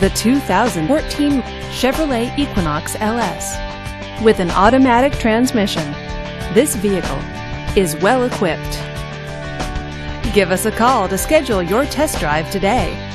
the 2014 Chevrolet Equinox LS. With an automatic transmission, this vehicle is well equipped. Give us a call to schedule your test drive today.